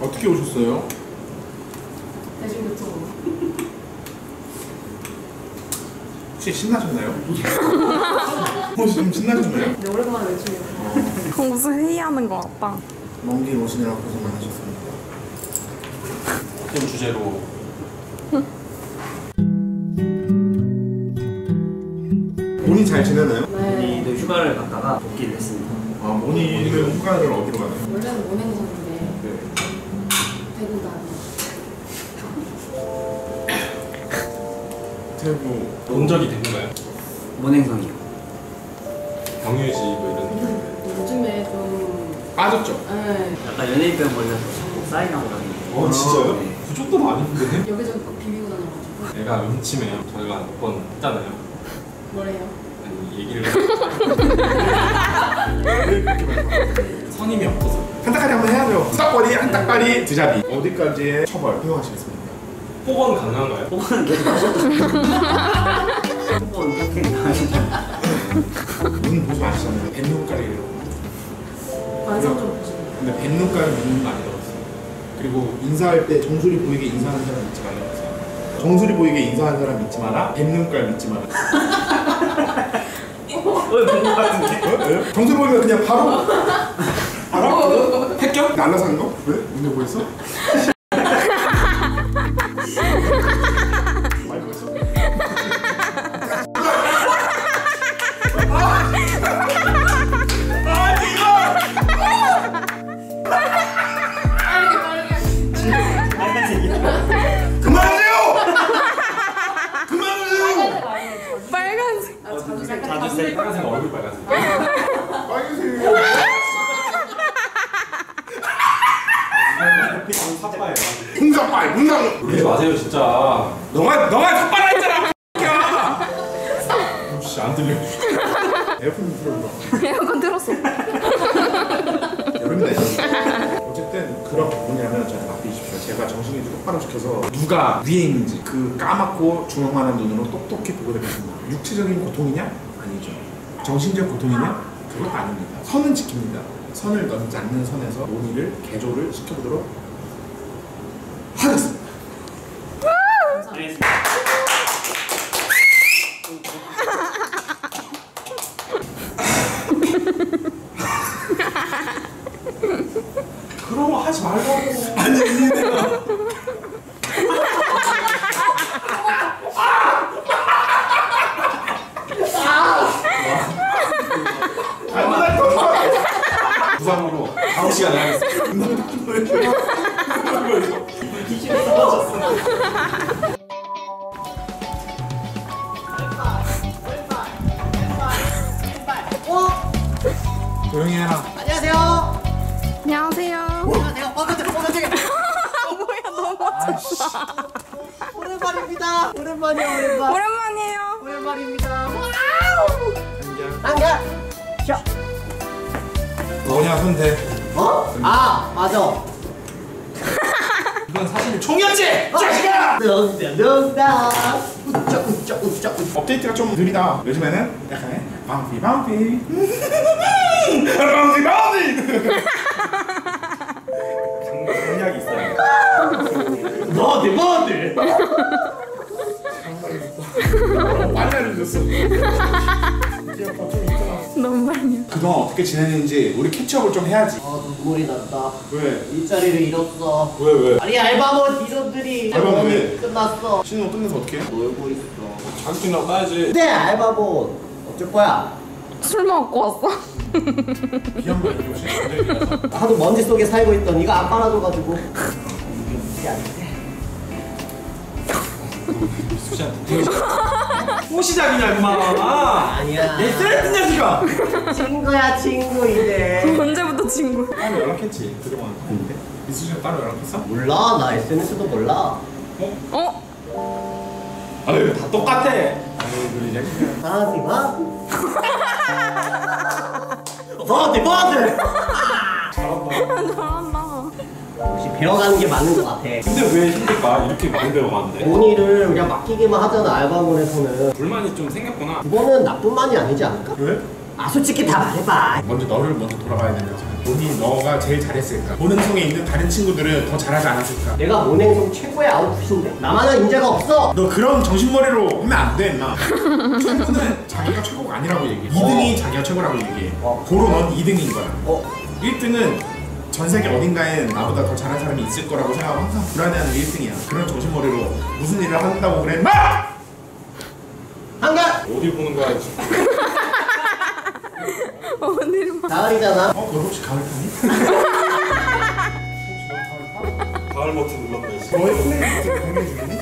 어떻게 오셨어요? 대중교통으로. 혹시 신나셨나요? 혹시 좀 신나셨나요? 근데 오랜만에 외출이요. 무슨 회의하는 것 같다. 먼길 오시느라 고생 많으셨습니다. 어떤 주제로 모니 잘 지내나요? 네. 우리도 휴가를 갔다가 복귀를 했습니다. 아 모니는 휴가를 어디로 가나요? 원래는 네. 대구가 태국 본 적이 된 건가요? mon행성이요. 경유지 뭐 이런 데 요즘에 좀 빠졌죠? 네, 약간 연예인병 걸려서 자꾸 사인하고 다니는. 어 진짜요? 네. 그 정도는 아닌데 여기저기 막 비비고 다녀가지고 애가 음침해요 저희가 몇 번 했잖아요 뭐래요? 아니 얘기를 왜 그렇게 말해요? 선임이 없어서 한따까리 한번 해야죠. 한따까리 한따까리 두 자리. 어디까지의 처벌 허용하시겠습니까? 뽑은 가능한가요? 뽑아는 계속 팩트가 아니죠. 눈 보지 마시잖아요. 뱃눈 가리를. 완성 좀 보시면 근데 뱃눈 가리 눈 많이 넣었어요. 그리고 인사할 때 정수리 보이게 인사하는 사람 믿지 말라고 했어요. 정수리 보이게 인사하는 사람 믿지 마라. 뱃눈 깔 믿지 마라. 어본것 같은데. 어? 왜? 정수리 보이면 그냥 바로 바로 합격? 날라사는 거? 왜? 눈에 보였어? 사빠예요 문상빨 문상. 그러지 마세요 진짜 너가 너가 삭발라 했잖아. 야. 혹시 안 들려 에어컨 틀어줘. 에어컨 틀었어. 여름이다 여름. 어쨌든 그런 부분이라면 저한테 맡기십시오. 제가 정신이 똑바로 시켜서 누가 위에 있는지 그 까맣고 주먹만한 눈으로 똑똑히 보고 되겠습니다. 육체적인 고통이냐? 아니죠. 정신적 고통이냐? 그것도 아닙니다. 선은 지킵니다. 선을 넘지 않는 선에서 논의를 개조를 시켜보도록 하겠습니다. 알겠습니다. 그런 거 하지 말라고 아무나 더 부상으로 다음 시간에 조용히 해라. 안녕하세요. 안녕하세요. 안녕하세요. 반갑습니다. 반갑습니다. 뭐야 너무 멋졌어. 오랜만입니다. 오랜만이야 오랜만. 오랜만이에요. 오랜만입니다. 안녕. 셔. 뭐냐 손대. 어? 아 맞아. 이건 사실 총이었지! 자식아. 덩덩덩다. 웃자 웃자 웃자 웃자. 업데이트가 좀 느리다. 요즘에는 약간 방피 방피 방피 방피 강약이 있어요 뭐들 뭐들. 빨리 알려줬어. 너무 많이. 그동안 어떻게 지냈는지 우리 캐치업을 좀 해야지. 아 눈물이 난다. 왜? 일자리를 잃었어. 왜 왜? 아니 알바몬 이놈들이 알바몬이? 오늘 끝났어. 신혼 끝내서 어떻게 해? 놀고 있어. 자격증이라고 따야지 네 알바몬 어쩔 거야? 술 먹고 왔어. 번 얘기 혹시? 하도 먼지 속에 살고 있던 이거 안 빨아줘가지고 이게 무시 안 돼. 또 시작이냐 임마 아니야. 내 셀프 녀석아 친구야 친구 이제. 언제부터 친구? 따로 연락했지 그동안. 미수 씨랑 따로 연락했어? 몰라 나 SNS도 몰라. 어? 아유 다 똑같아 아유 우리 이제 하지 마. 버들 버들. 잘한다. 역시 배워가는 게 맞는 것 같아. 근데 왜 힘들까? 이렇게 많이 배워가는데 본의를 그냥 맡기기만 하잖아 알바몬에서는. 불만이 좀 생겼구나 그거는 나뿐만이 아니지 않을까? 왜? 아 솔직히 다 말해봐 먼저 너를 먼저 돌아봐야 된다. 본인 너가 제일 잘했을까? 모능성에 있는 다른 친구들은 더 잘하지 않았을까? 내가 모냉송 최고의 아웃풋인데 나만한 인재가 없어 너 그런 정신머리로 하면 안 돼, 임마. 최고는 자기가 최고가 아니라고 얘기해. 2등이 자기가 최고라고 얘기해. 어. 고로 넌 2등인 거야. 어 1등은 전 세계 어딘가에 나보다 더 잘한 사람이 있을 거라고 생각하고 항상 불안해하는 게 1등이야. 그런 정신머리로 무슨 일을 한다고 그래, 마! 한결 어디 보는 거야 지금 봐. 가을이잖아 어, 너 혹시 가을 타니? 가을 버튼 눌렀네 씨. 너의 플레이리스트 공유해 주겠니?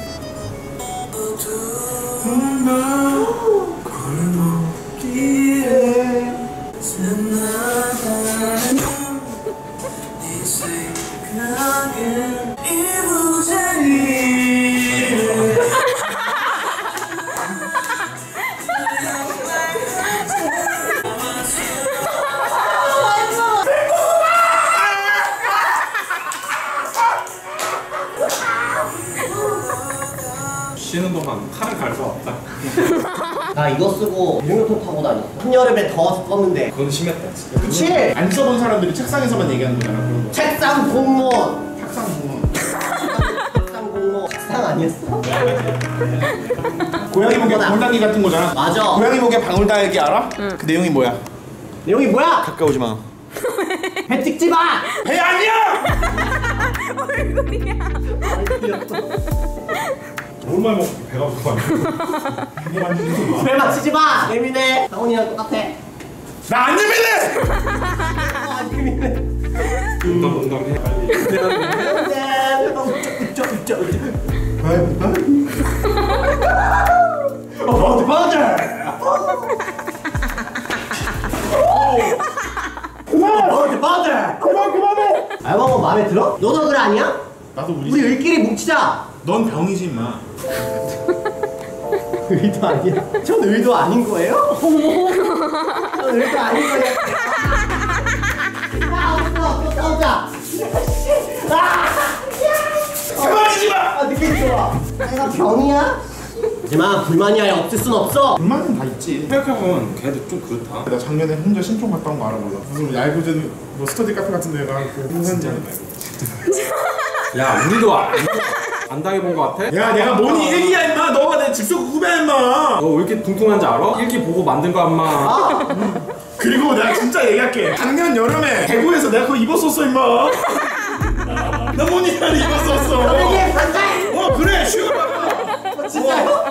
쉬는 동안 칼을 갈고 왔다 나 이거 쓰고 유명통 타고 다녔어 한여름에 더워서 껐는데 그건 심했다 진짜 그치? 안 써본 사람들이 책상에서만 얘기하는 거잖아, 그런 거. 책상 공무원 탁상 부분. 책상 공무원 책상 아니었어? 고양이 목에. 방울달기 같은 거잖아. 맞아 고양이 목에 방울달기 알아? 그 내용이 뭐야? 내용이 뭐야? 가까우지 마. 배 찍지 마! 배 아니야! 뭘말 먹고 배가 고파 이거 만지지 마. 배 맞추지 마! 예민해 상훈이랑 똑같아 나안 예민해! 아 예민해 응당 응당 해 빨리 어디 받아! 어디 받아! 그만 그만해! 알바몬 마음에 들어? 너도 그래 아니야? 나도 우리 우리 을끼리 뭉치자 넌 병이지 임마. 의도 아니야? 전 의도 아닌 거예요? 전 의도 아닌 거예요 아 없어 또 싸우자 그만이지 마! 아 느낌이 좋아 내가 병이야? 하지만 불만이 아예 없을 순 없어 불만은 다 있지. 생각해보면 걔도 좀 그렇다 나 작년에 혼자 신촌 갔다 온 거 알아 몰라. 무슨 얄궂은 뭐 스터디 카페 같은 데 가고 진짜 야 우리도 안, 안 당해본 거 같아? 야 내가 뭐니 일기야 임마. 너가 내 직속 후배야 임마. 너 왜 이렇게 뚱뚱한지 알아? 일기 보고 만든 거 엄마. 아. 그리고 내가 진짜 얘기할게. 작년 여름에 대구에서 내가 그거 입었었어 임마. 나 모니터를 입었었어? 선생님 반대 어 그래 쉬어. 진짜요?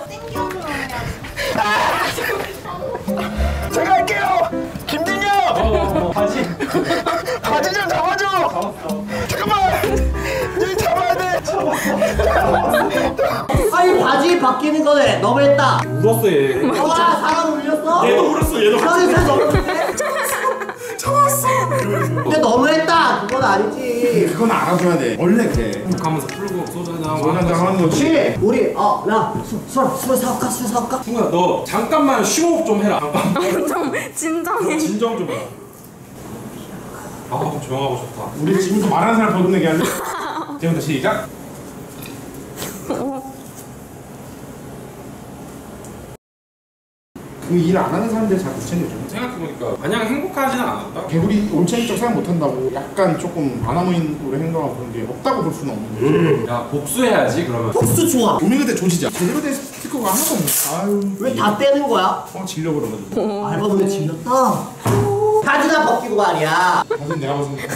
제가 할게요. 김진영 바지 바지 좀 아니 바지 바뀌는 거네 너무했다. 울었어 얘. 와 사람 울렸어? 얘도 울었어 얘도 저는 잘 너무했네 근데 너무했다. 그건 아니지. 그건 알아줘야 돼. 원래 그래. 하면서 풀고 소주 한잔 하는 거지. 우리 어나술술 사올까? 술 사올까? 승우야 너 잠깐만 쉬호흡 좀 해라. 잠깐 좀 진정해. 진정 좀 해라. 아 조용하고 좋다. 우리 지금도 말하는 사람 버릇내게 할래? 지금부터 시작. 그 일안 하는 사람들 잘못 챙겨줘. 생각해보니까 마냥 행복하지는 않았다? 개구리 올챙이적 생각 못한다고 약간 조금 아나무인으로 행동하고 그런 게 없다고 볼 수는 없는 거지. 야 복수해야지 그러면. 복수 좋아. 도민그대 조지자. 제대로 된 스티커가 하나도 없네. 아유 왜다 떼는 거야? 어 질려 그러가지고 알바몬에 질렸다? 바지나 벗기고 말이야. 사실 내가 봤을 때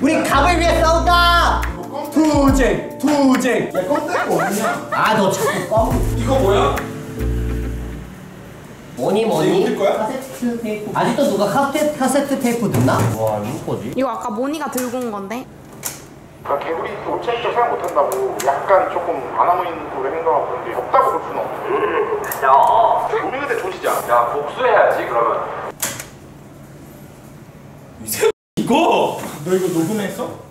우리 갑을 위해 싸운다 투쟁 투쟁 야, 껌 없냐? 아 너 자꾸 껌 이거 뭐야? 뭐니 뭐니 이거 거야? 카세트 테이프 아직도 누가 카세, 카세트 테이프 넣나? 와 이거 뭐지? 이거 아까 모니가 들고 온 건데. 그러니까 개구리 올챙이적 생각 못한다고 약간 조금 아나무인으로 행동하고 그런 게 없다고 볼 수는 없는 거지 도민그대 조지자 야 복수해야지 그러면 이거 너 이거 녹음했어?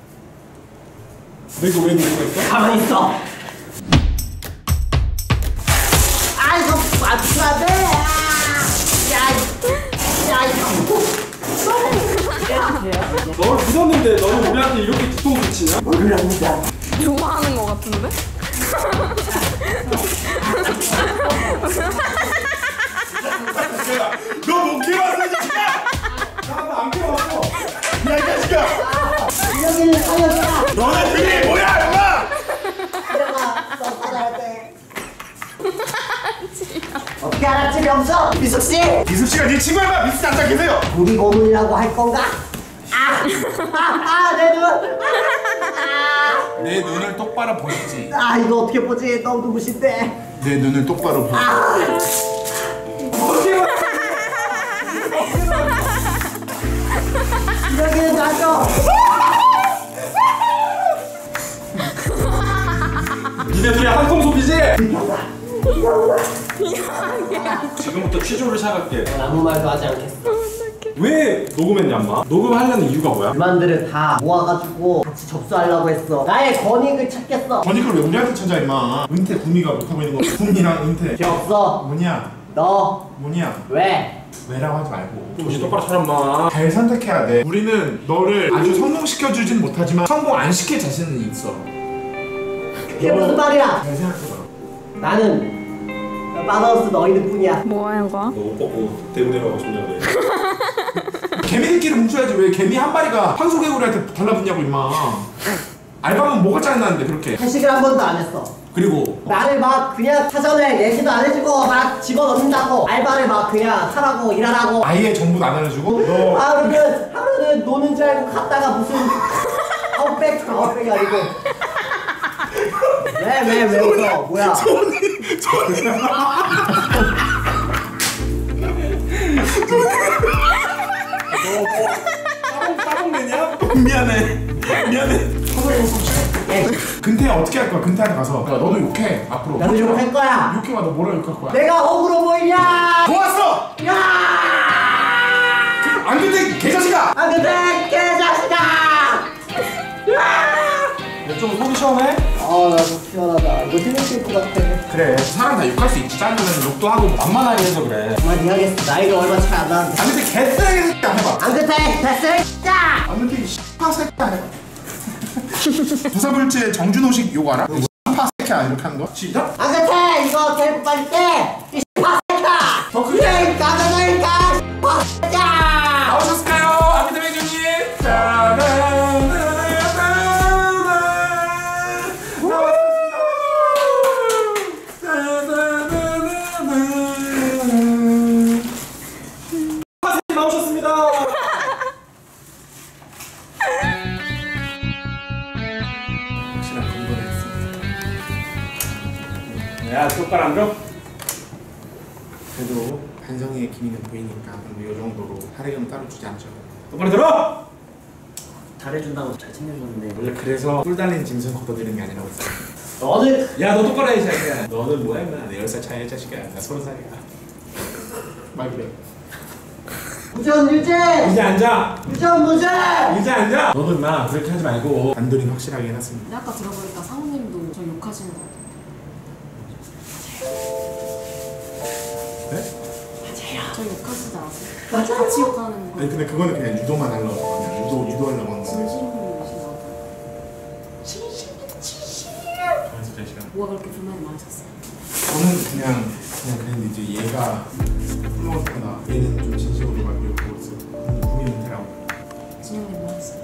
너 이거 왜 녹음했어? 가만히 있어 아 이거 맞추면 안돼 야 야 이거 널 믿었는데 너는 우리한테 이렇게 뒤통수 치냐? 몰랍니다 좋아하는 거 같은데? 야, 너못 이 자식아 나안 키워봤어 야 이 자식아 여기는 살려줘라. 너네 둘이 뭐야 엄마 받아야 돼. 어떻게 알았지 명수? 미숙 씨? 미숙 씨가 네 친구 얼마 미숙 앉아 계세요 우리 고문이라고 할 건가? 아, 아, 아, 내 눈. 아, 내 눈을 똑바로 보시지 아, 이거 어떻게 보지? 너 누구신데? 내 눈을 똑바로 보 아, 여기는 놔줘. 둘이 한통 소비지? 지금부터 취조를 시작할게. 아무 말도 하지 않겠어. 왜 녹음했냐, 엄마? 녹음하려는 이유가 뭐야? 그만들을 다 모아가지고 같이 접수하려고 했어. 나의 권익을 찾겠어. 건이걸 왜 우리한테 찾아 임마 은퇴 구미가 못하고 있는 거 구미랑 은퇴 필요 없어. 뭐냐 너 뭐냐 왜? 왜라고 하지 말고 정신 똑바로 차려, 엄마. 잘 선택해야 돼 우리는 너를 아주 성공시켜주진 못하지만 성공 안 시킬 자신은 있어 그게 무슨 말이야? 잘 생각해봐 나는 마더스 너희들 뿐이야. 뭐 하는 거야? 너옷 벗고 대구 내려가고 싶냐고. 개미들끼리 뭉쳐야지 왜 개미 한 마리가 황소개구리한테 달라붙냐고 임마 알바면 뭐가 짜증나는데 그렇게 회식을 한 번도 안 했어. 그리고 나를 막 그냥 사전에 얘기도 안 해주고 막 집어넣는다고 알바를 막 그냥 하라고 일하라고 아예 정보도 안 알려주고 너 하루는 하루는 노는 줄 알고 갔다가 무슨 아웃백 아웃백이 아니고 왜왜왜 웃어? 뭐야? 따봉 되냐? 미안해. 미안해 예, 근태야 어떻게 할 거야? 근태한테 가서. 야, 너도 욕해 앞으로. 나도 욕할 거야. 욕해봐 너 뭐라 욕할 거야? 내가 억울로 보이냐? 좋았어! 야! 안 근태 개자식아! 아 근데 개자식아! 좀 속이 시원해? 아나좀 시원하다. 이거 틀렸을 것 같아. 그래 사람 다 욕할 수 있지. 짜증나면 욕도 하고 만만하게 해서 그래. 한마디 하겠어. 나이가 얼마 차이 안 나는데. 안 근태 개쓰레기 새끼 안 해봐. 안 그때 자안 근태 씨파 새끼 안 해봐. 부사불체 정준호식 욕 알아? 씨파 새끼야. 이렇게 하는 거? 시작. 안 그때 이거 테이프 빠질 때이 파새끼야. 더 크게 똑바로 들어! 잘해준다고 잘 챙겨줬는데. 원래 그래서 꿀 달린 짐승 걷어들이는 게 아니라고 했어. 너는? 야너 똑바로 해 자식아. 너는 뭐야 임마? 내 10살 차이야 자식아 나 30살이야. 말 그래. 무전 유죄 이제 앉아! 무전 무죄 이제 앉아! 너도 임마 그렇게 하지 말고 단도리 확실하게 해놨습니다. 근데 아까 들어보니까 사모님 맞아요. 같이 욕하는 거. 아니 근데 그거는 그냥 유도만 하려고 그냥 유도 유도하려고 하는 자식아 뭐가 그렇게 불만이 많으셨어요? 저는 그냥 그냥 그랬는데 이제 얘가 훌륭할 때마다 얘는 좀 진심으로 막 이렇게 있어요 국민 은퇴라고 진영님 뭐 하셨어요?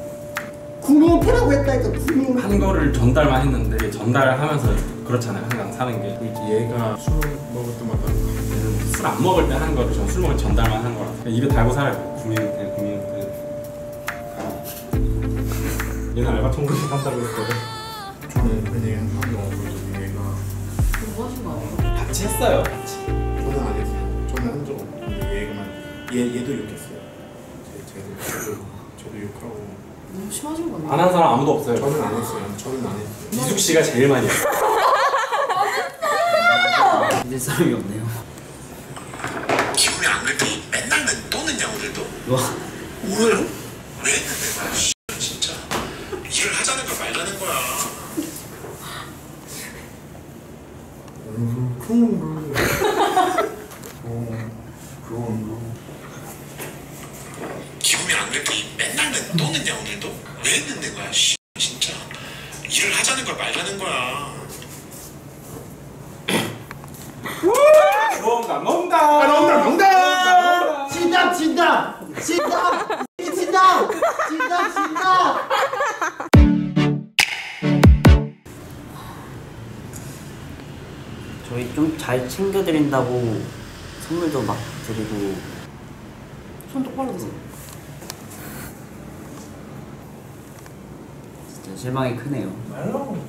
국민 패라고 했다니까 국민 한 거를 전달만 했는데 전달하면서 그렇잖아요. 항상 사는 게. 얘가 술 먹을 때마다 술 안 먹을 때 하는 거를 전술 먹을 때 전달만 하는 거라서 그냥 입에 달고 살아요. 국민한테 국민한테. 얘는 알바 통근식 한다고 했거든. 저는 그런 얘기 한 번도 없고 얘가 뭐 하신 거 아니에요? 같이 했어요. 같이. 저는 안 했어요 저는 한 적 없는데 얘가만 얘, 얘도 욕했어요 제, 제, 저도, 저도 욕하고 너무 심하신 거 아니에요? 안 한 사람 아무도 없어요. 저는 안 했어요 저는 안 했어요 이숙 씨가 제일 많이 했어요. 이제 사람이 없네요 기분이 안 그렇게 맨날 또는냐 오늘도? 뭐? 울어요? 왜 했는데? 말 씨, 진짜. 일을 하자는 걸 말라는 거야. 그런 거 그런 거 기분이 안 그렇게 맨날 또는냐 오늘도? 왜 했는데 거야 씨, 진짜. 일을 하자는 걸 말라는 거야 농담 농담. 아, 농담, 농담! 농담. 진정! 진정! 진정! 진정! 저희 좀 잘 챙겨드린다고 선물도 막 드리고 손 똑바로 드세요. 진짜 실망이 크네요. 논의는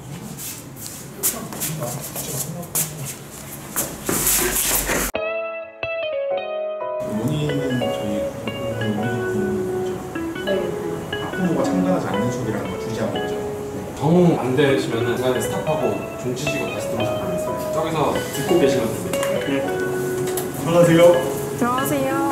않는 수업이라는 걸 주지하고 있죠. 정안 되시면은 중간에 스탑하고 중 치시고 다시 들어오시면 되겠어요. 저기서 듣고 계시면 됩니다. 안녕하세요. 들어가세요.